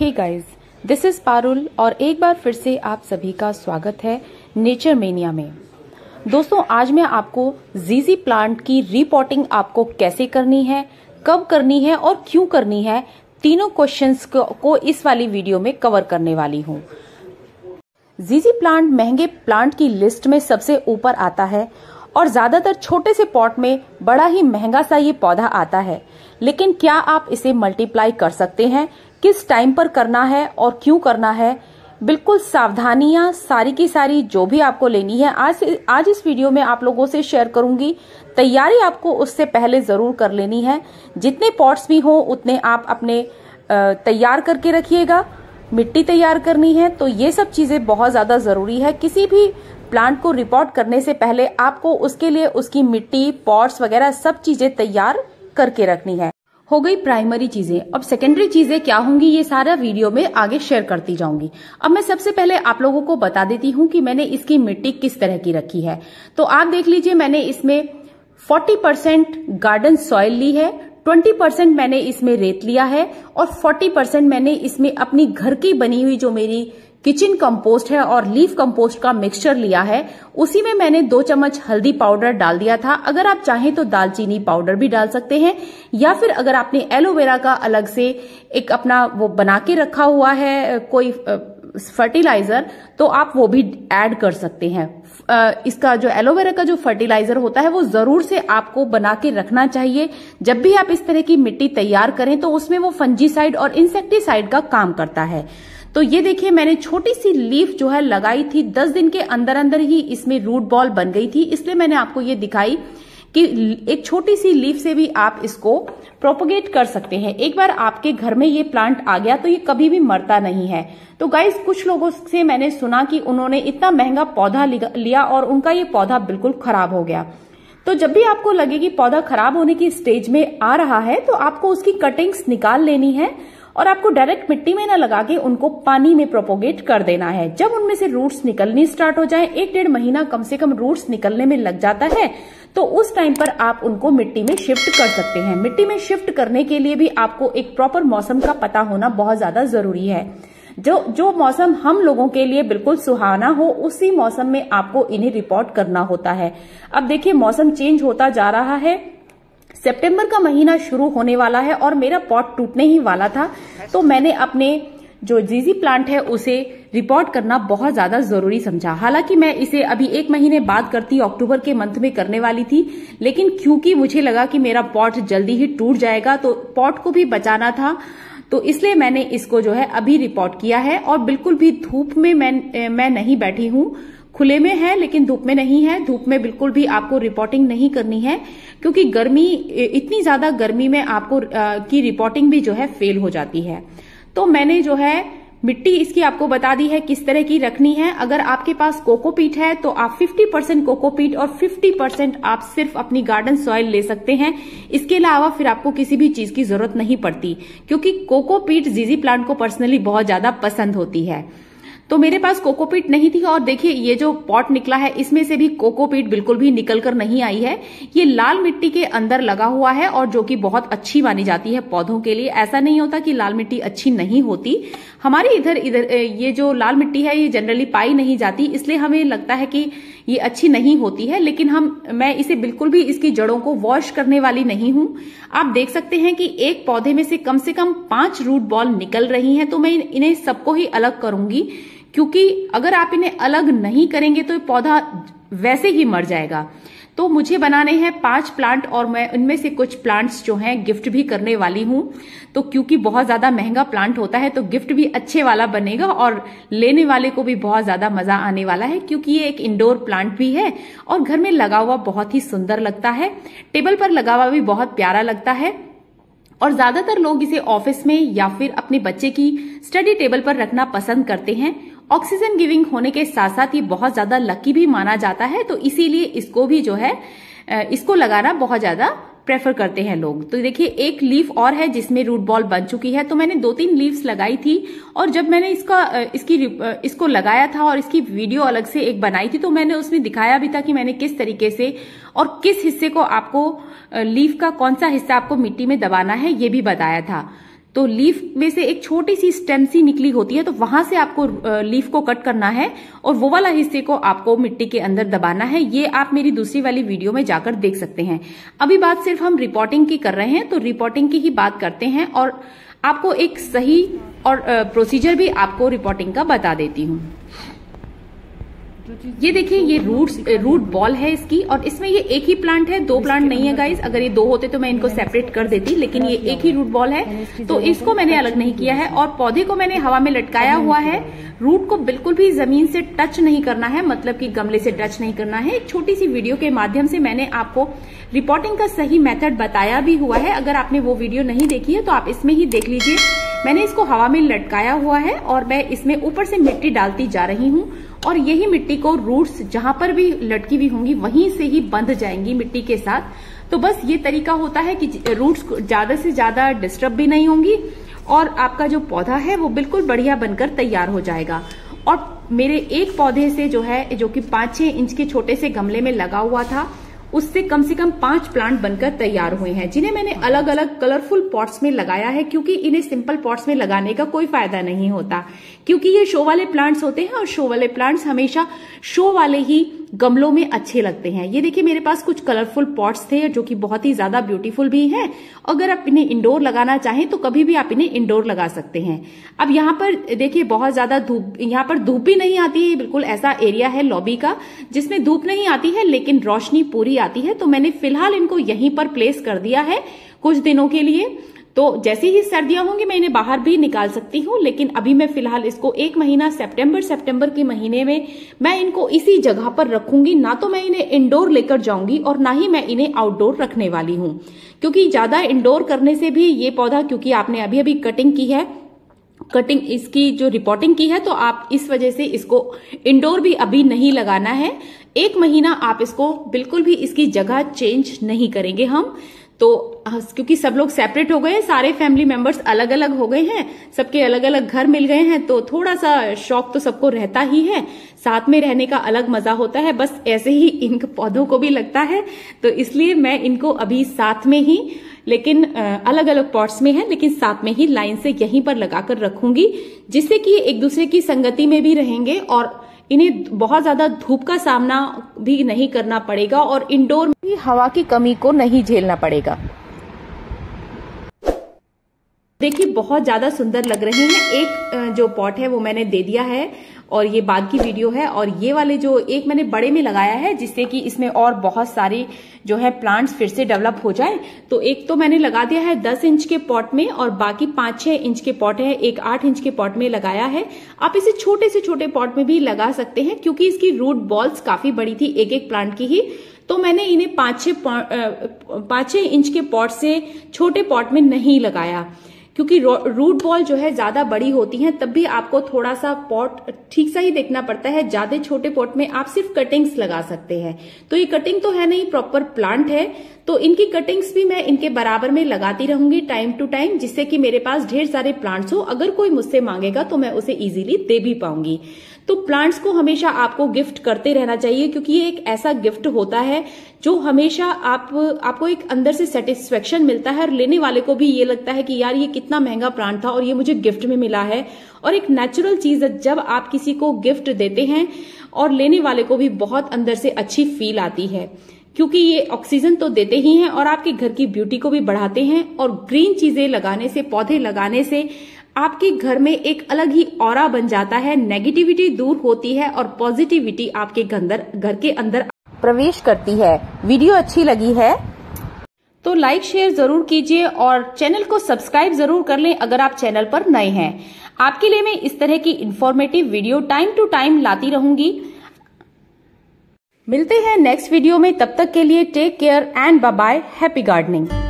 Hey guys this is Parul और एक बार फिर से आप सभी का स्वागत है नेचर मेनिया में। दोस्तों आज मैं आपको जीजी प्लांट की रिपोर्टिंग आपको कैसे करनी है कब करनी है और क्यों करनी है तीनों क्वेश्चंस को, को इस वाली वीडियो में कवर करने वाली हूँ। जीजी प्लांट महँगे प्लांट की लिस्ट में सबसे ऊपर आता है और ज़्यादातर छोटे से पॉट में बड़ा ही महँगा सा ये पौधा आता है। लेकिन क्या आप इसे मल्टीप्लाई कर सकते हैं? किस टाइम पर करना है और क्यों करना है, बिल्कुल सावधानियाँ सारी की सारी जो भी आपको लेनी है, आज आज इस वीडियो में आप लोगों से शेयर करूँगी। तैयारी आपको उससे पहले ज़रूर कर लेनी है। जितने पॉट्स भी हो, उतने आप अपने तैयार करके रखिएगा। मिट्टी तैयार करनी है तो ये सब चीज़ें बहुत ज़्यादा ज़रूरी है। किसी भी प्लांट को रिपोर्ट करने से पहले आपको उसके लिए उसकी मिट्टी पॉट्स वगैरह सब चीज़ें तैयार करके रखनी है। हो गई प्राइमरी चीज़ें। अब सेकेंडरी चीज़ें क्या होंगी, ये सारा वीडियो में आगे शेयर करती जाऊँगी। अब मैं सबसे पहले आप लोगों को बता देती हूँ कि मैंने इसकी मिट्टी किस तरह की रखी है। तो आप देख लीजिए, मैंने इसमें 40 परसेंट गार्डन सॉइल ली है 20 परसेंट मैंने इसमें रेत लिया है और 40 परसेंट मैंने इसमें अपनी घर की बनी हुई जो मेरी किचन कंपोस्ट है और लीफ कंपोस्ट का मिक्सचर लिया है। उसी में मैंने दो चम्मच हल्दी पाउडर डाल दिया था। अगर आप चाहें तो दालचीनी पाउडर भी डाल सकते हैं, या फिर अगर आपने एलोवेरा का अलग से एक अपना वो बना के रखा हुआ है, कोई फर्टिलाइज़र तो आप वो भी ऐड कर सकते हैं। इसका जो एलोवेरा का जो फर्टिलाइज़र होता है, वो ज़रूर से आपको बना के रखना चाहिए। जब भी आप इस तरह की मिट्टी तैयार करें तो उसमें वो फंजीसाइड और इंसेक्टिसाइड का काम करता है। तो ये देखिए, मैंने छोटी सी लीफ जो है लगाई थी, दस दिन के अंदर अंदर ही इसमें रूट बॉल बन गई थी। इसलिए मैंने आपको ये दिखाई कि एक छोटी सी लीफ से भी आप इसको प्रोपोगेट कर सकते हैं। एक बार आपके घर में ये प्लांट आ गया तो ये कभी भी मरता नहीं है। तो गाइस कुछ लोगों से मैंने सुना कि उन्होंने इतना महँगा पौधा लिया और उनका ये पौधा बिल्कुल खराब हो गया। तो जब भी आपको लगे कि पौधा खराब होने की स्टेज में आ रहा है तो आपको उसकी कटिंग्स निकाल लेनी है। और आपको डायरेक्ट मिट्टी में ना लगा के उनको पानी में प्रोपोगेट कर देना है। जब उनमें से रूट्स निकलनी स्टार्ट हो जाए, एक डेढ़ महीना कम से कम रूट्स निकलने में लग जाता है तो उस टाइम पर आप उनको मिट्टी में शिफ्ट कर सकते हैं। मिट्टी में शिफ्ट करने के लिए भी आपको एक प्रॉपर मौसम का पता होना बहुत ज़्यादा ज़रूरी है। जो जो मौसम हम लोगों के लिए बिल्कुल सुहाना हो, उसी मौसम में आपको इन्हें रिपोर्ट करना होता है। अब देखिए, मौसम चेंज होता जा रहा है। सितंबर का महीना शुरू होने वाला है और मेरा पॉट टूटने ही वाला था। तो मैंने अपने जो जीजी प्लांट है, उसे रिपोर्ट करना बहुत ज़्यादा ज़रूरी समझा। हालाँकि मैं इसे अभी एक महीने बाद करती, अक्टूबर के मंथ में करने वाली थी, लेकिन क्योंकि मुझे लगा कि मेरा पॉट जल्दी ही टूट जाएगा तो पॉट को भी बचाना था। तो इसलिए मैंने इसको जो है अभी रिपोर्ट किया है और बिल्कुल भी धूप में मैं मैं नहीं बैठी हूँ। खुले में है लेकिन धूप में नहीं है। धूप में बिल्कुल भी आपको रिपोर्टिंग नहीं करनी है क्योंकि गर्मी इतनी ज़्यादा गर्मी में आपको आ, की रिपोर्टिंग भी जो है फेल हो जाती है। तो मैंने जो है मिट्टी इसकी आपको बता दी है किस तरह की रखनी है। अगर आपके पास कोकोपीट है तो आप 50 परसेंट कोकोपीट और 50 परसेंट आप सिर्फ़ अपनी गार्डन सॉइल ले सकते हैं। इसके अलावा फिर आपको किसी भी चीज़ की ज़रूरत नहीं पड़ती क्योंकि कोकोपीट जीजी प्लांट को पर्सनली बहुत ज़्यादा पसंद होती है। तो मेरे पास कोकोपीट नहीं थी और देखिए, ये जो पॉट निकला है, इसमें से भी कोकोपीट बिल्कुल भी निकल कर नहीं आई है। ये लाल मिट्टी के अंदर लगा हुआ है और जो कि बहुत अच्छी मानी जाती है पौधों के लिए। ऐसा नहीं होता कि लाल मिट्टी अच्छी नहीं होती। हमारे इधर इधर ये जो लाल मिट्टी है, ये जनरली पाई नहीं जाती, इसलिए हमें लगता है कि ये अच्छी नहीं होती है, लेकिन हम, मैं इसे बिल्कुल भी इसकी जड़ों को वॉश करने वाली नहीं हूँ। आप देख सकते हैं कि एक पौधे में से कम से कम पाँच रूट बॉल निकल रही हैं तो मैं इन्हें सबको ही अलग करूँगी। क्योंकि अगर आप इन्हें अलग नहीं करेंगे तो पौधा वैसे ही मर जाएगा। तो मुझे बनाने हैं पाँच प्लांट और मैं उनमें से कुछ प्लांट्स जो हैं गिफ्ट भी करने वाली हूँ। तो क्योंकि बहुत ज़्यादा महँगा प्लांट होता है तो गिफ्ट भी अच्छे वाला बनेगा और लेने वाले को भी बहुत ज़्यादा मज़ा आने वाला है, क्योंकि ये एक इंडोर प्लांट भी है और घर में लगा हुआ बहुत ही सुंदर लगता है। टेबल पर लगा हुआ भी बहुत प्यारा लगता है और ज़्यादातर लोग इसे ऑफ़िस में या फिर अपने बच्चे की स्टडी टेबल पर रखना पसंद करते हैं। ऑक्सीजन गिविंग होने के साथ साथ ये बहुत ज़्यादा लकी भी माना जाता है तो इसीलिए इसको भी जो है इसको लगाना बहुत ज़्यादा प्रेफर करते हैं लोग। तो देखिए, एक लीफ और है जिसमें रूट बॉल बन चुकी है तो मैंने दो तीन लीव्स लगाई थी और जब मैंने इसका इसकी इसको लगाया था और इसकी वीडियो अलग से एक बनाई थी तो मैंने उसमें दिखाया भी था कि मैंने किस तरीके से और किस हिस्से को आपको लीफ का कौन सा हिस्सा आपको मिट्टी में दबाना है, ये भी बताया था। तो लीफ में से एक छोटी सी स्टेम सी निकली होती है तो वहाँ से आपको लीफ को कट करना है और वो वाला हिस्से को आपको मिट्टी के अंदर दबाना है। ये आप मेरी दूसरी वाली वीडियो में जाकर देख सकते हैं। अभी बात सिर्फ़ हम रिपोर्टिंग की कर रहे हैं तो रिपोर्टिंग की ही बात करते हैं और आपको एक सही और प्रोसीजर भी आपको रिपोर्टिंग का बता देती हूँ। ये देखिए, ये रूट रूट बॉल है इसकी और इसमें ये एक ही प्लांट है, दो प्लांट नहीं है गाइस अगर ये दो होते तो मैं इनको सेपरेट कर देती, लेकिन ये एक ही रूट बॉल है। तो इसको मैंने अलग नहीं किया है और पौधे को मैंने हवा में लटकाया हुआ है। रूट को बिल्कुल भी ज़मीन से टच नहीं करना है मतलब कि गमले से टच नहीं करना है। एक छोटी सी वीडियो के माध्यम से मैंने आपको रिपोर्टिंग का सही मेथड बताया भी हुआ है। अगर आपने वो वीडियो नहीं देखी है तो आप इसमें ही देख लीजिए। मैंने इसको हवा में लटकाया हुआ है और मैं इसमें ऊपर से मिट्टी डालती जा रही हूँ। और यही मिट्टी को रूट्स जहाँ पर भी लटकी हुई होंगी, वहीं से ही बंध जाएँगी मिट्टी के साथ। तो बस ये तरीका होता है कि रूट्स ज़्यादा से ज़्यादा डिस्टर्ब भी नहीं होंगी और आपका जो पौधा है वो बिल्कुल बढ़िया बनकर तैयार हो जाएगा। और मेरे एक पौधे से जो है, जो कि पाँच छह इंच के छोटे से गमले में लगा हुआ था उससे कम से कम पाँच प्लांट बनकर तैयार हुए हैं जिन्हें मैंने अलग अलग कलरफुल पॉट्स में लगाया है क्योंकि इन्हें सिंपल पॉट्स में लगाने का कोई फ़ायदा नहीं होता। क्योंकि ये शो वाले प्लांट्स होते हैं और शो वाले प्लांट्स हमेशा शो वाले ही गमलों में अच्छे लगते हैं। ये देखिए, मेरे पास कुछ कलरफुल पॉट्स थे जो कि बहुत ही ज़्यादा ब्यूटीफुल भी हैं। अगर आप इन्हें इंडोर लगाना चाहें तो कभी भी आप इन्हें इंडोर लगा सकते हैं। अब यहाँ पर देखिए, बहुत ज़्यादा धूप, यहाँ पर धूप भी नहीं आती है। बिल्कुल ऐसा एरिया है लॉबी का, जिसमें धूप नहीं आती है, लेकिन रोशनी पूरी आती है। तो मैंने फ़िलहाल इनको यहीं पर प्लेस कर दिया है कुछ दिनों के लिए। तो जैसे ही सर्दियाँ होंगी, मैं इन्हें बाहर भी निकाल सकती हूँ, लेकिन अभी मैं फ़िलहाल इसको एक महीना, सितंबर सितंबर के महीने में मैं इनको इसी जगह पर रखूँगी। ना तो मैं इन्हें इंडोर लेकर जाऊँगी और ना ही मैं इन्हें आउटडोर रखने वाली हूँ। क्योंकि ज़्यादा इंडोर करने से भी ये पौधा, क्योंकि आपने अभी अभी कटिंग की है कटिंग इसकी जो रिपोर्टिंग की है तो आप इस वजह से इसको इंडोर भी अभी नहीं लगाना है। एक महीना आप इसको बिल्कुल भी इसकी जगह चेंज नहीं करेंगे हम। तो क्योंकि सब लोग सेपरेट हो गए हैं, सारे फैमिली मेंबर्स अलग अलग हो गए हैं, सबके अलग अलग घर मिल गए हैं तो थोड़ा सा शौक तो सबको रहता ही है। साथ में रहने का अलग मज़ा होता है, बस ऐसे ही इन पौधों को भी लगता है। तो इसलिए मैं इनको अभी साथ में ही, लेकिन अलग अलग पॉट्स में है, लेकिन साथ में ही लाइन से यहीं पर लगाकर रखूँगी, जिससे कि एक दूसरे की संगति में भी रहेंगे और इन्हें बहुत ज़्यादा धूप का सामना भी नहीं करना पड़ेगा और इंडोर में हवा की कमी को नहीं झेलना पड़ेगा। देखिए, बहुत ज़्यादा सुंदर लग रहे हैं। एक जो पॉट है, वो मैंने दे दिया है और ये बाद की वीडियो है और ये वाले जो एक मैंने बड़े में लगाया है, जिससे कि इसमें और बहुत सारे जो है प्लांट्स फिर से डेवलप हो जाए। तो एक तो मैंने लगा दिया है दस इंच के पॉट में और बाकी पाँच, छह इंच के पॉट है। एक आठ इंच के पॉट में लगाया है। आप इसे छोटे से छोटे पॉट में भी लगा सकते हैं, क्योंकि इसकी रूट बॉल्स काफ़ी बड़ी थी एक एक प्लांट की ही। तो मैंने इन्हें पाँच, छह पाँच, छह इंच के पॉट से छोटे पॉट में नहीं लगाया। क्योंकि रूट बॉल जो है ज़्यादा बड़ी होती है, तब भी आपको थोड़ा सा पॉट ठीक सा ही देखना पड़ता है। ज़्यादा छोटे पॉट में आप सिर्फ़ कटिंग्स लगा सकते हैं। तो ये कटिंग तो है नहीं प्रॉपर प्लांट है। तो इनकी कटिंग्स भी मैं इनके बराबर में लगाती रहूँगी टाइम टू टाइम जिससे कि मेरे पास ढेर सारे प्लांट्स हो। अगर कोई मुझसे मांगेगा तो मैं उसे इजीली दे भी पाऊँगी। तो प्लांट्स को हमेशा आपको गिफ्ट करते रहना चाहिए, क्योंकि ये एक ऐसा गिफ्ट होता है जो हमेशा आप, आपको एक अंदर से सेटिस्फेक्शन मिलता है और लेने वाले को भी ये लगता है कि यार ये कितना महँगा प्लांट था और ये मुझे गिफ्ट में मिला है। और एक नेचुरल चीज़ है, जब आप किसी को गिफ्ट देते हैं और लेने वाले को भी बहुत अंदर से अच्छी फील आती है, क्योंकि ये ऑक्सीजन तो देते ही हैं और आपके घर की ब्यूटी को भी बढ़ाते हैं और ग्रीन चीज़ें लगाने से, पौधे लगाने से आपके घर में एक अलग ही और बन जाता है नेगेटिविटी दूर होती है और पॉजिटिविटी आपके घर के अंदर प्रवेश करती है। वीडियो अच्छी लगी है? तो लाइक शेयर ज़रूर कीजिए और चैनल को सब्सक्राइब ज़रूर कर लें अगर आप चैनल पर नए हैं। आपके लिए मैं इस तरह की informative video time to time लाती रहूँगी। मिलते हैं नेक्स्ट वीडियो में, तब तक के लिए take care and bye happy gardening